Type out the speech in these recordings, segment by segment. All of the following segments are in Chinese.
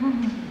嗯。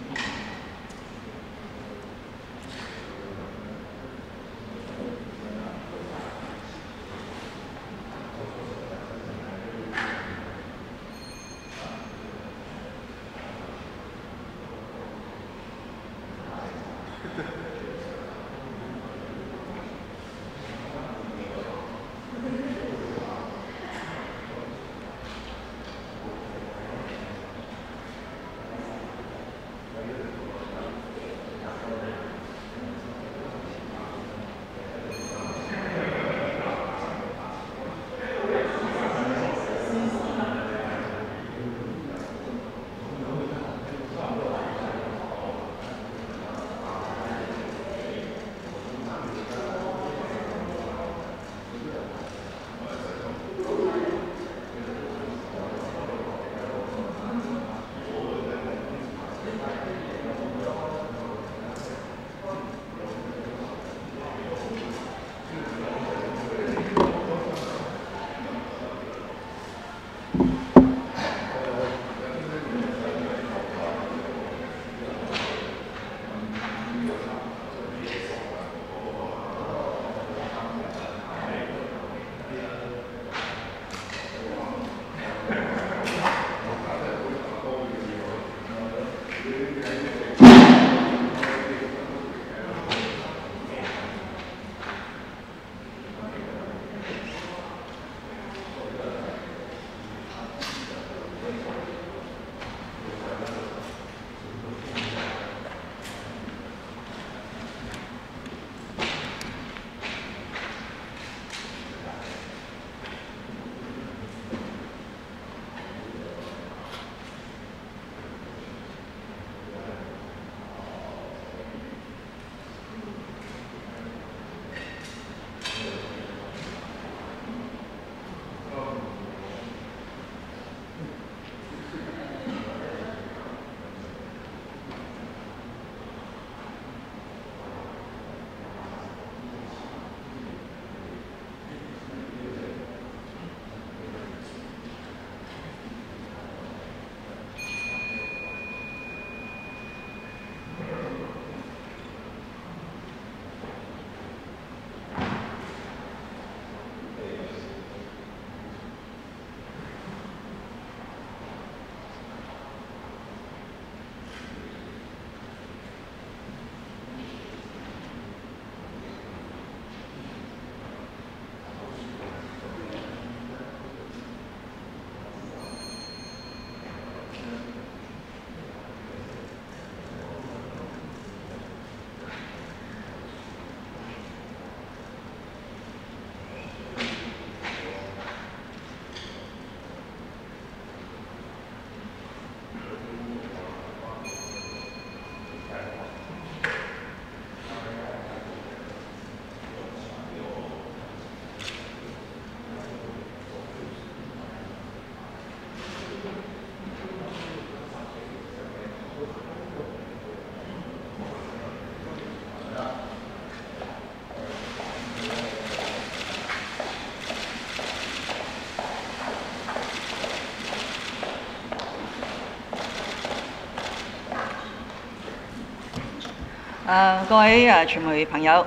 誒、各位誒、傳媒朋友，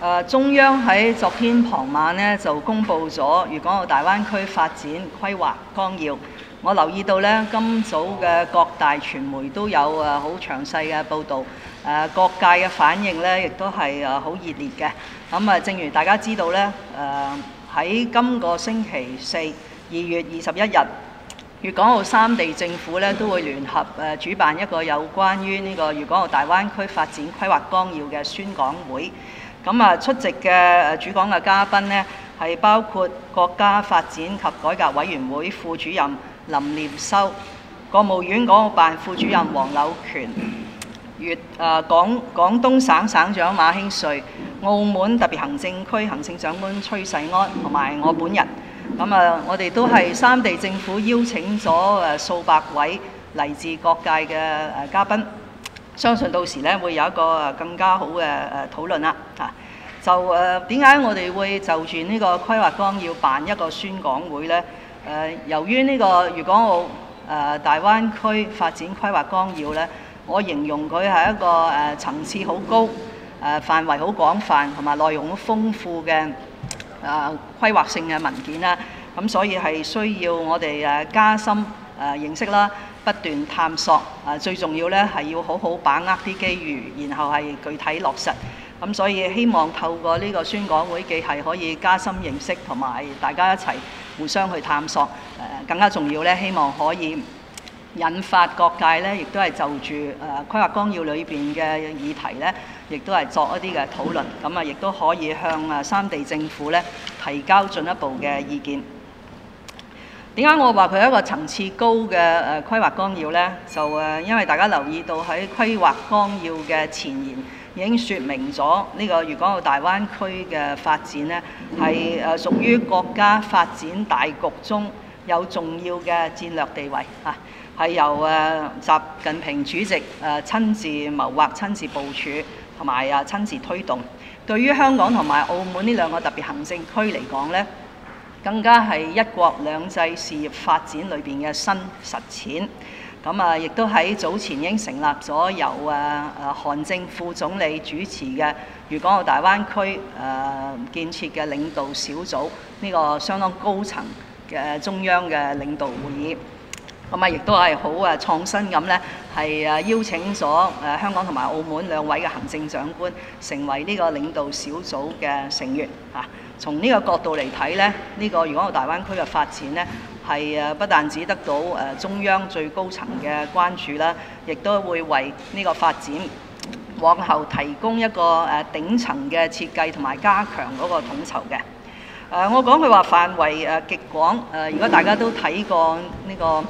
誒、中央喺昨天傍晚呢就公布咗粵港澳大灣區發展規劃綱要。我留意到呢，今早嘅各大傳媒都有誒好詳細嘅報導，誒、各界嘅反應呢亦都係誒好熱烈嘅。咁、啊，正如大家知道呢，誒、喺今個星期四，二月二十一日。粵港澳三地政府咧都會聯合誒主辦一個有關於呢個粵港澳大灣區發展規劃綱要嘅宣講會。咁啊，出席嘅誒主講嘅嘉賓呢，係包括國家發展及改革委員會副主任林念修、國務院港澳辦副主任黃柳權、粵誒廣廣東省省長馬興瑞、澳門特別行政區行政長官崔世安同埋我本人。咁啊，我哋都係三地政府邀請咗誒數百位嚟自各界嘅誒嘉賓，相信到時咧會有一個更加好嘅誒討論啦嚇。就誒點解我哋會就住呢個規劃綱要辦一個宣講會咧？誒由於呢個粵港澳誒大灣區發展規劃綱要咧，我形容佢係一個誒層次好高、誒範圍好廣泛同埋內容好豐富嘅誒規劃性嘅文件啦。咁所以係需要我哋誒加深誒認識啦，不斷探索。誒最重要咧係要好好把握啲機遇，然後係具體落實。咁所以希望透過呢個宣講會，既係可以加深認識，同埋大家一齊互相去探索。誒更加重要咧，希望可以引發各界咧，亦都係就住誒規劃綱要裏邊嘅議題咧，亦都係作一啲嘅討論。咁啊，亦都可以向誒三地政府咧提交進一步嘅意見。點解我話佢係一個層次高嘅誒規劃綱要呢？就誒，因為大家留意到喺規劃綱要嘅前言已經説明咗呢個粵港澳大灣區嘅發展呢，係誒屬於國家發展大局中有重要嘅戰略地位嚇，係由誒習近平主席誒親自謀劃、親自部署同埋啊親自推動。對於香港同埋澳門呢兩個特別行政區嚟講呢，更加係一國兩制事業發展裏邊嘅新實踐，咁啊，亦都喺早前已經成立咗由誒誒韓正副總理主持嘅粵港澳大灣區誒建設嘅領導小組，呢個相當高層嘅中央嘅領導會議，咁啊，亦都係好誒創新咁咧，係誒邀請咗誒香港同埋澳門兩位嘅行政長官成為呢個領導小組嘅成員嚇。從呢個角度嚟睇咧，呢個粵港澳大灣區嘅發展咧，係誒不但止得到誒中央最高層嘅關注啦，亦都會為呢個發展往後提供一個誒頂層嘅設計同埋加強嗰個統籌嘅。誒我講佢話範圍誒極廣，誒如果大家都睇過呢個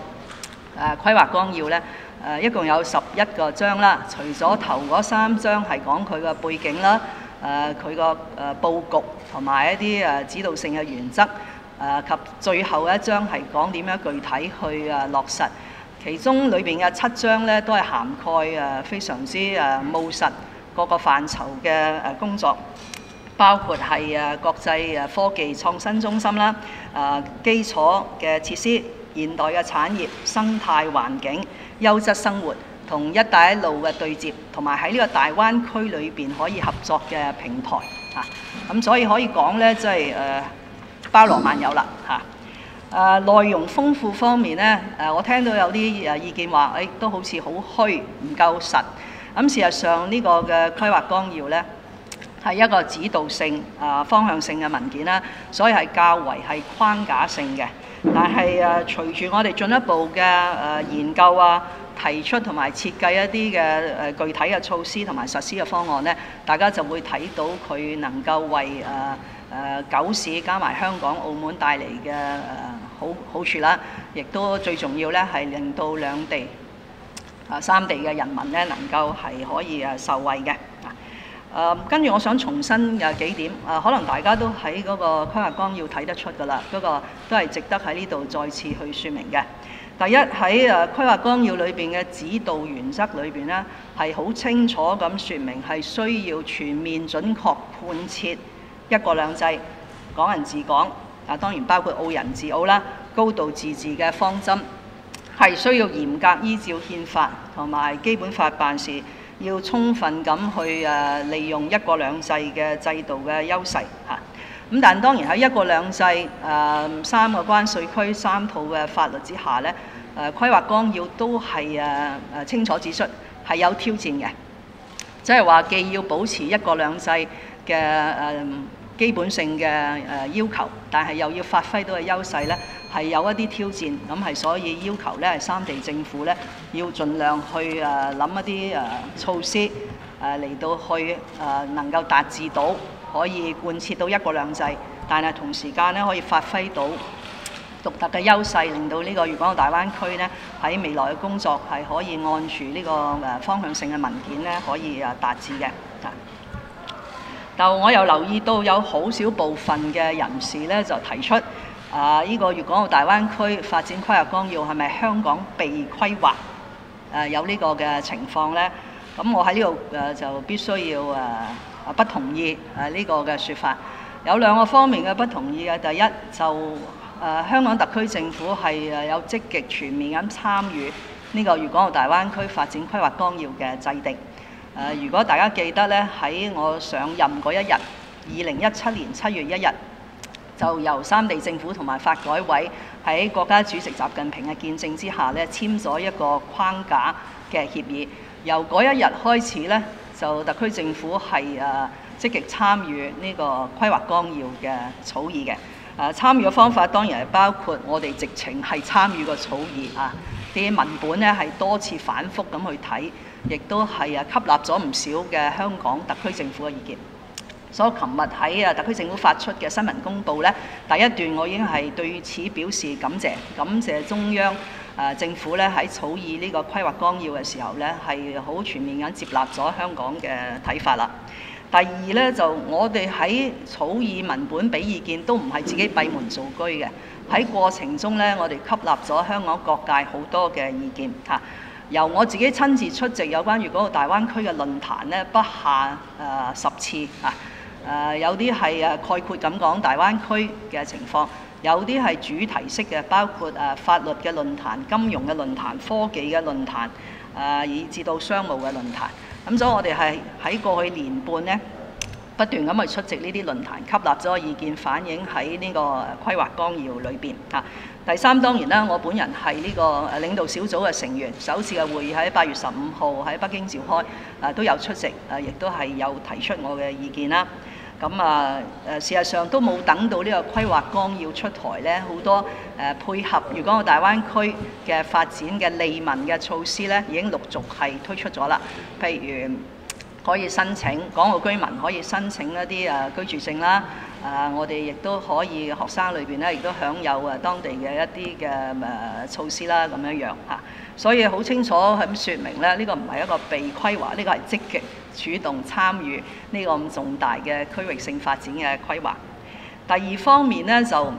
誒規劃綱要咧，誒一共有十一個章啦，除咗頭嗰三章係講佢嘅背景啦。誒佢個誒佈局同埋一啲誒指導性嘅原則，誒、及最後一章係講點樣具體去誒落實。其中裏邊嘅七章咧都係涵蓋誒非常之誒務實各個範疇嘅誒工作，包括係誒國際誒科技創新中心啦，誒、基礎嘅設施、現代嘅產業、生態環境、優質生活。同一帶一路嘅對接，同埋喺呢個大灣區裏邊可以合作嘅平台嚇，咁、所以可以講咧，即係誒包羅萬有啦嚇。誒、內容豐富方面咧，誒、我聽到有啲誒意見話，誒、都好似好虛，唔夠實。咁、事實上呢個嘅規劃綱要咧，係一個指導性啊方向性嘅文件啦，所以係較為係框架性嘅。但係誒、啊、隨住我哋進一步嘅誒、研究啊，提出同埋設計一啲嘅誒具體嘅措施同埋實施嘅方案咧，大家就會睇到佢能夠為誒誒九市加埋香港、澳門帶嚟嘅誒好好處啦。亦都最重要咧，係令到兩地啊三地嘅人民咧能夠係可以誒受惠嘅。誒跟住我想重申有幾點啊，可能大家都喺嗰個規劃綱要睇得出㗎啦，嗰個都係值得喺呢度再次去説明嘅。第一喺誒規劃綱要裏邊嘅指導原則裏邊呢，係好清楚咁説明係需要全面準確貫徹一國兩制、港人治港，啊當然包括澳人治澳啦、高度自治嘅方針，係需要嚴格依照憲法同埋基本法辦事，要充分咁去誒利用一國兩制嘅制度嘅優勢嚇。咁但係當然喺一國兩制誒、三個關稅區三套嘅法律之下咧，誒、規劃綱要都係誒誒清楚指出係有挑戰嘅，即係話既要保持一國兩制嘅誒、基本性嘅誒、要求，但係又要發揮到嘅優勢咧，係有一啲挑戰。咁係所以要求咧三地政府咧要盡量去誒諗、一啲誒、措施誒嚟、到去誒、能夠達至到。可以貫徹到一國兩制，但係同時間咧可以發揮到獨特嘅優勢，令到呢個粵港澳大灣區咧喺未來嘅工作係可以按住呢個誒方向性嘅文件咧可以誒達至嘅。但我又留意到有好少部分嘅人士咧就提出啊，呢個粵港澳大灣區發展規劃綱要係咪香港被規劃？誒有呢個嘅情況咧？咁我喺呢度誒就必須要誒。啊，不同意誒呢個嘅説法，有兩個方面嘅不同意嘅。第一就誒、香港特區政府係誒有積極全面咁參與呢個粵港澳大灣區發展規劃綱要嘅制定。誒，如果大家記得咧，喺我上任嗰一日，二零一七年七月一日，就由三地政府同埋法改委喺國家主席習近平嘅見證之下咧，簽咗一個框架嘅協議。由嗰一日開始咧，就特區政府係誒積極參與呢個規劃綱要嘅草擬嘅。誒參與嘅方法當然係包括我哋直情係參與個草擬啊，啲文本咧係多次反覆咁去睇，亦都係啊吸納咗唔少嘅香港特區政府嘅意見。所以琴日喺啊特區政府發出嘅新聞公佈咧，第一段我已經係對此表示感謝，感謝中央誒政府咧喺草擬呢個規劃綱要嘅時候咧，係好全面咁接納咗香港嘅睇法啦。第二咧就我哋喺草擬文本俾意見都唔係自己閉門造車嘅，喺過程中咧我哋吸納咗香港各界好多嘅意見嚇。由我自己親自出席有關於嗰個大灣區嘅論壇咧，不下誒十次啊。誒有啲係誒概括咁講大灣區嘅情況，有啲係主題式嘅，包括誒法律嘅論壇、金融嘅論壇、科技嘅論壇，誒以至到商務嘅論壇。咁所以我哋係喺過去年半呢，不斷咁去出席呢啲論壇，吸納咗意見，反映喺呢個規劃綱要裏邊嚇。第三當然啦，我本人係呢個領導小組嘅成員，首次嘅會議喺八月十五號喺北京召開，誒都有出席，誒亦都係有提出我嘅意見啦。咁啊誒，事實上都冇等到呢個規劃綱要出台咧，好多誒配合粵港澳大灣區嘅發展嘅利民嘅措施咧，已經陸續係推出咗啦。譬如可以申請港澳居民可以申請一啲誒居住證啦，誒我哋亦都可以學生裏邊咧，亦都享有誒當地嘅一啲嘅誒措施啦，咁樣樣嚇。所以好清楚咁説明咧，呢個唔係一個被規劃，呢個係積極主動參與呢個咁重大嘅區域性發展嘅規劃。第二方面呢，就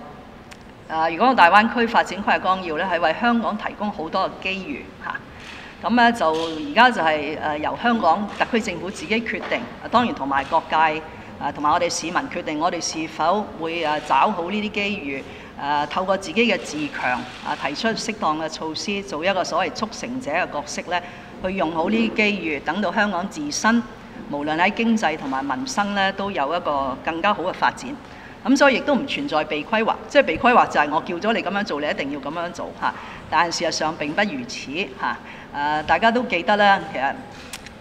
誒，如果大灣區發展規劃綱要咧，係為香港提供好多嘅機遇嚇。咁咧就而家就係誒由香港特區政府自己決定，當然同埋各界誒同埋我哋市民決定，我哋是否會誒找好呢啲機遇。誒透過自己嘅自強，啊提出適當嘅措施，做一個所謂促成者嘅角色咧，去用好呢啲機遇，等到香港自身無論喺經濟同埋民生咧，都有一個更加好嘅發展。咁所以亦都唔存在被規劃，即係被規劃就係我叫咗你咁樣做，你一定要咁樣做嚇。但事實上並不如此嚇。誒大家都記得啦，其實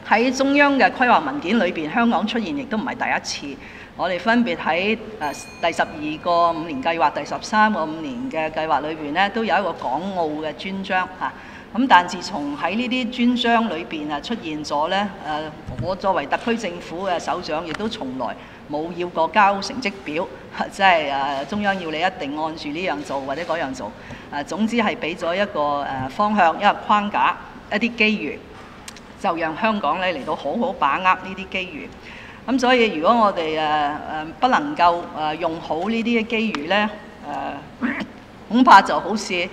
喺中央嘅規劃文件裏邊，香港出現亦都唔係第一次。我哋分別喺誒第十二個五年計劃、第十三個五年嘅計劃裏邊咧，都有一個港澳嘅專章嚇。咁但自從喺呢啲專章裏邊啊出現咗咧，誒我作為特區政府嘅首長，亦都從來冇要過交成績表，即係誒中央要你一定按住呢樣做或者嗰樣做。誒總之係俾咗一個誒方向、一個框架、一啲機遇，就讓香港咧嚟到好好把握呢啲機遇。咁所以如果我哋誒誒不能夠誒用好呢啲嘅機遇咧，誒 恐怕就好似誒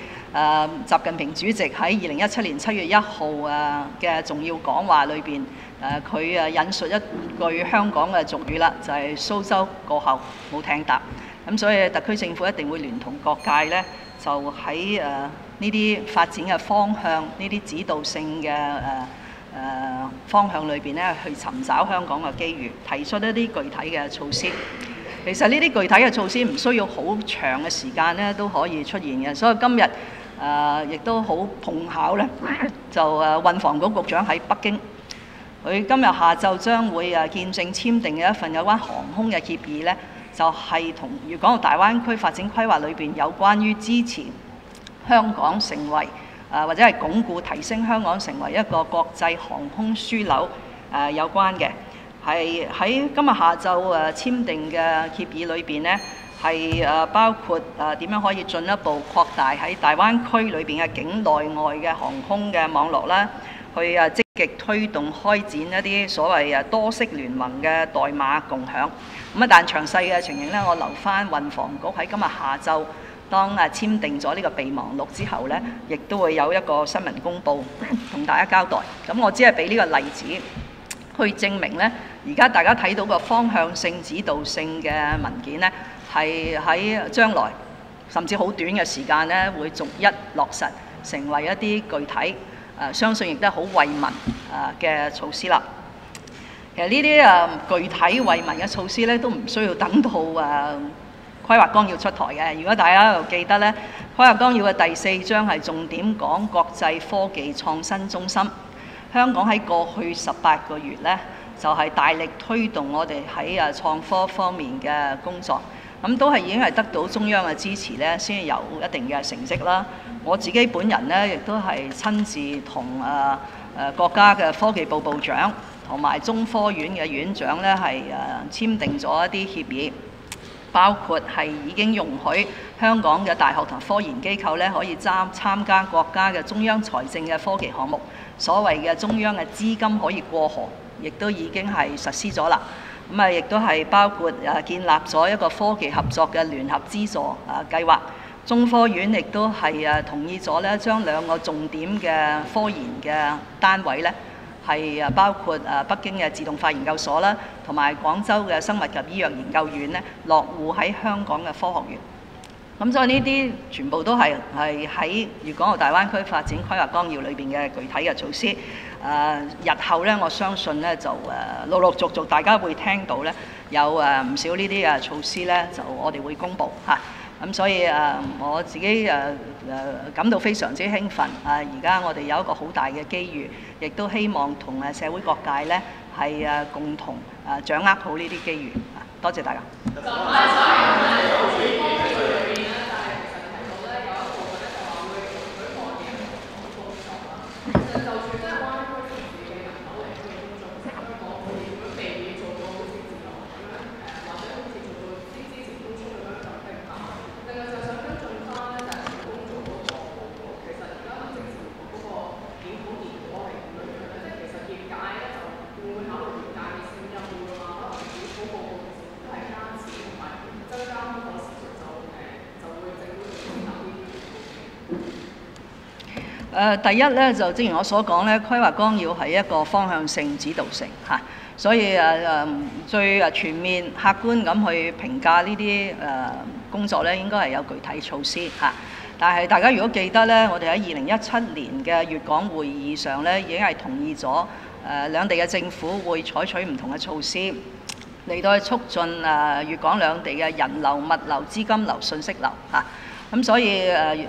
習近平主席喺二零一七年七月一號誒嘅重要講話裏邊誒佢誒引述一句香港嘅俗語啦，就係蘇州過後冇艇搭。咁所以特區政府一定會聯同各界咧，就喺誒呢啲發展嘅方向、呢啲指導性嘅誒。誒、方向裏邊咧，去尋找香港嘅機遇，提出一啲具體嘅措施。其實呢啲具體嘅措施唔需要好長嘅時間咧，都可以出現嘅。所以今日誒、亦都好碰巧咧，就誒運房局局長喺北京，佢今日下晝將會誒見證簽訂嘅一份有關航空嘅協議咧，就係同粵港澳大灣區發展規劃裏邊有關於支持香港成為。誒或者係鞏固提升香港成為一個國際航空樞紐誒、有關嘅，係喺今日下晝誒簽訂嘅協議裏邊呢，係誒包括誒點樣可以進一步擴大喺大灣區裏邊嘅境內外嘅航空嘅網絡啦，去誒積極推動開展一啲所謂誒多式聯盟嘅代碼共享。咁啊，但詳細嘅情形呢，我留翻運房局喺今日下晝。當啊簽訂咗呢個備忘錄之後呢，亦都會有一個新聞公佈 同大家交代。咁我只係俾呢個例子去證明呢，而家大家睇到個方向性、指導性嘅文件呢，係喺將來甚至好短嘅時間呢，會逐一落實成為一啲具體相信亦都係好惠民誒嘅措施啦。其實呢啲誒具體惠民嘅措施咧，都唔需要等到誒規劃綱要出台嘅。如果大家又記得咧，規劃綱要嘅第四章係重點講國際科技創新中心。香港喺過去十八個月咧，就係大力推動我哋喺誒創科方面嘅工作。咁都係已經係得到中央嘅支持咧，先有一定嘅成績啦。我自己本人咧，亦都係親自同誒誒國家嘅科技部部長同埋中科院嘅院長咧，係誒簽訂咗一啲協議，包括係已經容許香港嘅大學同科研機構咧，可以參參加國家嘅中央財政嘅科技項目，所謂嘅中央嘅資金可以過河，亦都已經係實施咗啦。咁啊，亦都係包括誒建立咗一個科技合作嘅聯合資助啊計劃。中科院亦都係誒同意咗咧，將兩個重點嘅科研嘅單位咧，係啊包括誒北京嘅自動化研究所啦，同埋廣州嘅生物及醫藥研究院咧，落戶喺香港嘅科學園。咁所以呢啲全部都係係喺粵港澳大灣區發展規劃綱要裏邊嘅具體嘅措施。誒、日後咧，我相信咧就誒、呃、陸陸續續大家會聽到咧有誒唔、少呢啲誒措施咧，就我哋會公布嚇。咁、所以誒、我自己誒誒、感到非常之興奮。啊，而家我哋有一個好大嘅機遇，亦都希望同誒社會各界咧係誒共同誒掌握好呢啲機遇。啊，多謝大家。誒、第一咧就正如我所講咧，規劃綱要係一個方向性指導性嚇、所以誒誒、最誒全面客觀咁去評價呢啲誒工作咧，應該係有具體措施嚇、但係大家如果記得咧，我哋喺二零一七年嘅粵港會議上咧，已經係同意咗誒、呃、兩地嘅政府會採取唔同嘅措施嚟到去促進誒、呃、粵港兩地嘅人流、物流、資金流、信息流嚇。咁、所以誒。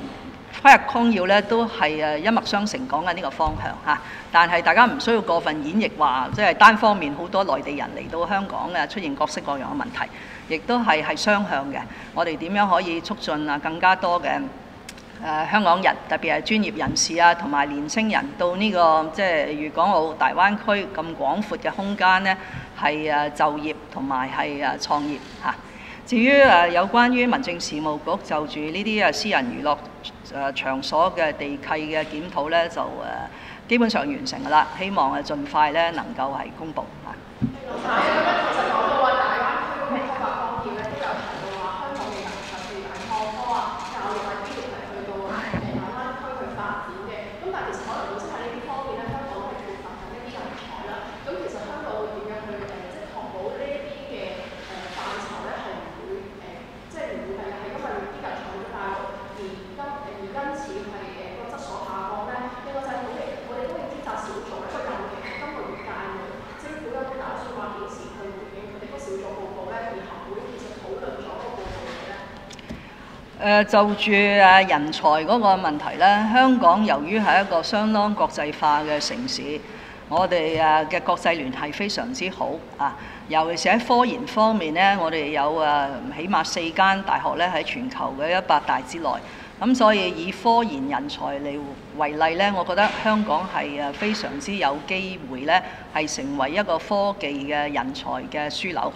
呃規劃綱要咧都係誒一脈相承講緊呢個方向嚇，但係大家唔需要過分演繹話，即係單方面好多內地人嚟到香港嘅出現各式各樣嘅問題，亦都係係雙向嘅。我哋點樣可以促進啊更加多嘅誒香港人，特別係專業人士啊，同埋年青人到呢個即係粵港澳大灣區咁廣闊嘅空間呢，係誒就業同埋係誒創業嚇。至於誒有關於民政事務局就住呢啲誒私人娛樂誒場所嘅地契嘅檢討咧，就誒基本上完成噶啦。希望誒盡快咧能夠係公布嚇。呃、就住誒人才嗰個問題咧，香港由於係一個相當國際化嘅城市，我哋誒嘅國際聯繫非常之好啊。尤其是喺科研方面咧，我哋有誒、起碼四間大學咧喺全球嘅一百大之內。咁所以以科研人才嚟為例咧，我覺得香港係誒非常之有機會咧，係成為一個科技嘅人才嘅樞紐。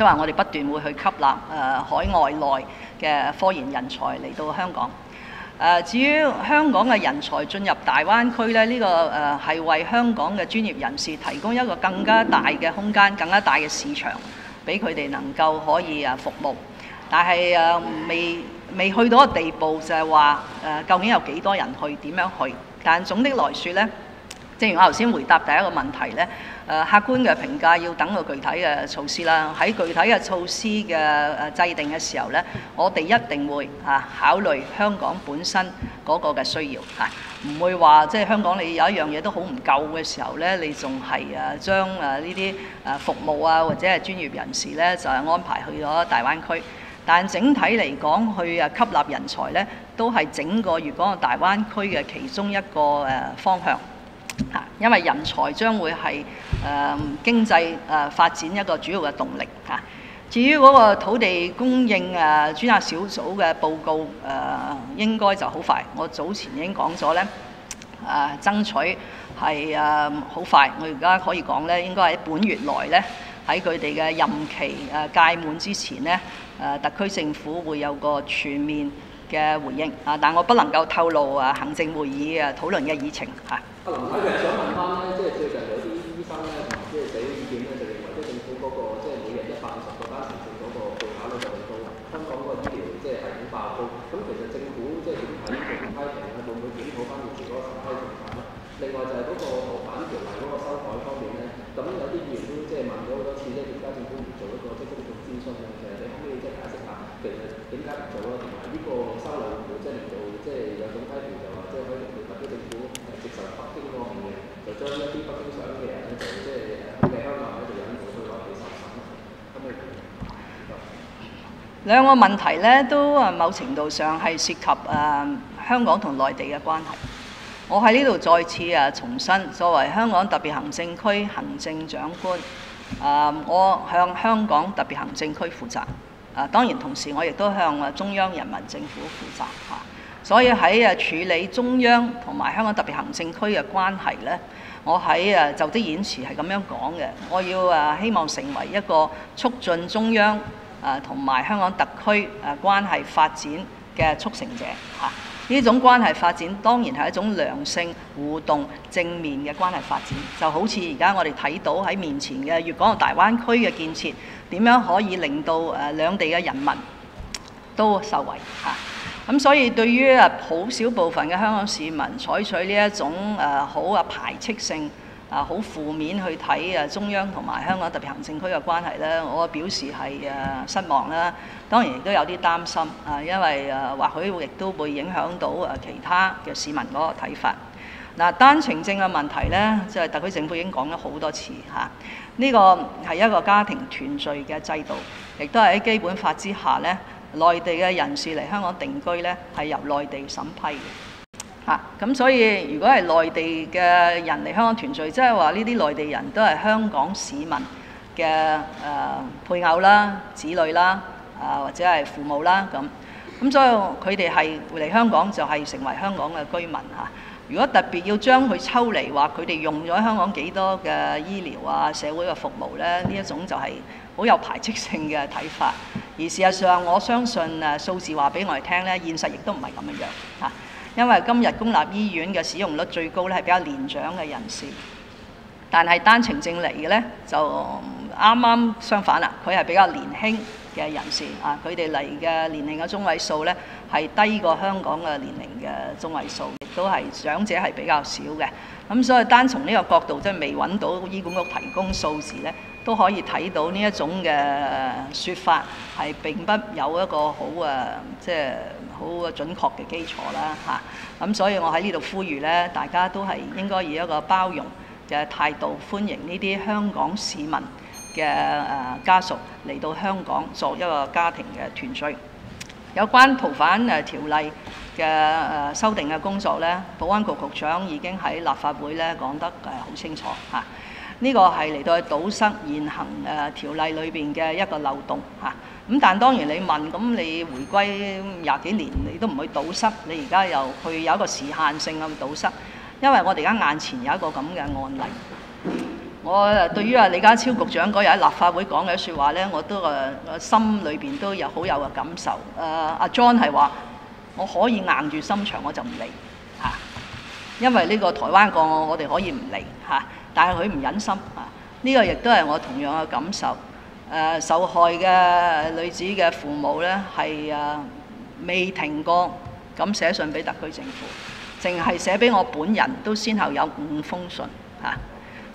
即係話我哋不斷會去吸納誒、海外內嘅科研人才嚟到香港。誒、至於香港嘅人才進入大灣區咧，呢、個誒係、為香港嘅專業人士提供一個更加大嘅空間、更加大嘅市場，俾佢哋能夠可以誒服務。但係誒、未未去到個地步就，就係話誒究竟有幾多人去、點樣去？但總的來說咧，正如我頭先回答第一個問題咧，誒客觀嘅評價要等個具體嘅措施啦。喺具體嘅措施嘅誒制定嘅時候咧，我哋一定會啊考慮香港本身嗰個嘅需要嚇，唔會話即係香港你有一樣嘢都好唔夠嘅時候咧，你仲係誒將誒呢啲誒服務啊或者係專業人士咧就係安排去咗大灣區。但整體嚟講，去誒吸納人才咧，都係整個粵港澳大灣區嘅其中一個誒方向。嚇，因為人才將會係誒、呃、經濟誒、發展一個主要嘅動力嚇、至於嗰個土地供應誒、呃、專責小組嘅報告誒、呃，應該就好快。我早前已經講咗咧，誒、爭取係誒好快。我而家可以講咧，應該喺本月內咧，喺佢哋嘅任期誒屆、滿之前咧，誒、特區政府會有個全面嘅回應啊！但我不能夠透露啊行政會議誒討論嘅議程嚇。阿林太，其實想問翻咧，即係最近有啲醫生咧，同埋即係社會意見咧，就認為即係政府嗰個即係每日一百五十個單程證嗰個配額率就好高，香港個醫療即係係好爆煲。咁其實政府即係點睇呢個批評咧？會唔會檢討翻現時嗰個審批政策咧？另外就係嗰個逃犯條例嗰個修改方面咧，咁有啲議員都即係問咗好多次咧，點解政府唔做一個即係公眾諮詢咧？其實你可唔可以即係解釋下，其實點解唔做咧？同埋呢個修例會唔會即係令到即係有種批評就話即係可以令到特區政府接受北京嗰方面嘅，就將一啲北京想嘅人咧，就即係誒嘅香港咧，就引導去內地受審，咁你兩個問題咧，都啊某程度上係涉及誒、呃、香港同內地嘅關係。我喺呢度再次誒重申，作為香港特別行政區行政長官，誒、呃、我向香港特別行政區負責。誒、呃、當然同時我亦都向誒中央人民政府負責嚇。所以喺誒處理中央同埋香港特別行政區嘅關係咧，我喺誒就職演辭係咁樣講嘅。我要誒希望成為一個促進中央誒同埋香港特區誒關係發展嘅促成者嚇。呢種關係發展當然係一種良性互動正面嘅關係發展，就好似而家我哋睇到喺面前嘅粵港澳大灣區嘅建設，點樣可以令到誒兩地嘅人民都受惠嚇。咁所以對於啊好少部分嘅香港市民採取呢一種誒好啊排斥性啊好負面去睇誒中央同埋香港特別行政區嘅關係咧，我表示係誒失望啦。當然亦都有啲擔心啊，因為誒或許亦都會影響到誒其他嘅市民嗰個睇法。嗱，單程證嘅問題咧，即係特區政府已經講咗好多次嚇。呢個係一個家庭團聚嘅制度，亦都係喺基本法之下咧。內地嘅人士嚟香港定居呢，係由內地審批嘅嚇。咁、所以如果係內地嘅人嚟香港團聚，即係話呢啲內地人都係香港市民嘅誒、配偶啦、子女啦，啊或者係父母啦咁。咁所以佢哋係嚟香港就係成為香港嘅居民嚇。如果特別要將佢抽離，話佢哋用咗香港幾多嘅醫療啊、社會嘅服務咧，呢一種就係好有排斥性嘅睇法。而事實上，我相信誒數字話俾我哋聽咧，現實亦都唔係咁樣樣嚇。因為今日公立醫院嘅使用率最高咧係比較年長嘅人士，但係單程證嚟嘅咧就啱啱相反啦，佢係比較年輕嘅人士啊，佢哋嚟嘅年齡嘅中位數咧係低過香港嘅年齡嘅中位數。都係長者係比較少嘅，咁所以單從呢個角度，即係未揾到醫管局提供數字咧，都可以睇到呢一種嘅説法係並不有一個好誒，即係好準確嘅基礎啦嚇。咁所以我喺呢度呼籲咧，大家都係應該以一個包容嘅態度歡迎呢啲香港市民嘅誒家屬嚟到香港作一個家庭嘅團聚。有關逃犯誒條例嘅誒修訂嘅工作咧，保安局局長已經喺立法會咧講得誒好清楚嚇。呢個係嚟到去堵塞現行誒條例裏邊嘅一個漏洞嚇。咁但當然你問，咁你回歸廿幾年，你都唔會堵塞，你而家又去有一個時限性咁堵塞，因為我哋而家眼前有一個咁嘅案例。我誒對於啊李家超局長嗰日喺立法會講嘅説話咧，我都誒心裏邊都有好有嘅感受。誒、阿 John 係話，我可以硬住心腸我就唔嚟嚇，因為呢個台灣個案我哋可以唔嚟嚇，但係佢唔忍心啊。呢、個亦都係我同樣嘅感受。誒、受害嘅女子嘅父母咧係誒未停過咁寫信俾特區政府。淨係寫俾我本人都先後有五封信嚇。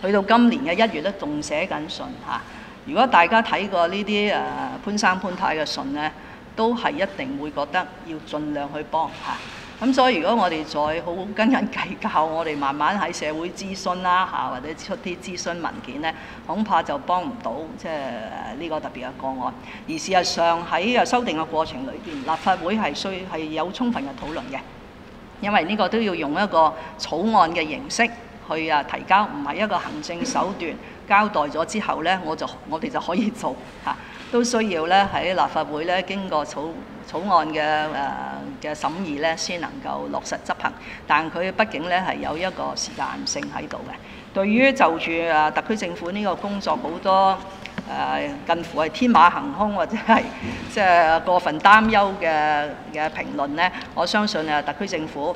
去到今年嘅一月都，仲寫緊信嚇。如果大家睇過呢啲誒潘生潘太嘅信咧，都係一定會覺得要盡量去幫嚇。咁所以如果我哋再好跟人計較，我哋慢慢喺社會諮詢啦嚇，或者出啲諮詢文件咧，恐怕就幫唔到即係呢個特別嘅個案。而事實上喺啊修訂嘅過程裏邊，立法會係需係有充分嘅討論嘅，因為呢個都要用一個草案嘅形式去啊提交，唔係一個行政手段交代咗之後咧，我就我哋就可以做嚇，都需要咧喺立法會咧經過草草案嘅誒嘅審議咧，先能夠落實執行。但佢畢竟咧係有一個時間性喺度嘅。對於就住特區政府呢個工作好多誒近乎係天馬行空或者係即係過分擔憂嘅嘅評論咧，我相信誒特區政府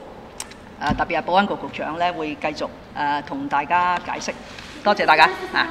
誒特別係保安局局長咧會繼續誒同大家解釋。多謝大家啊！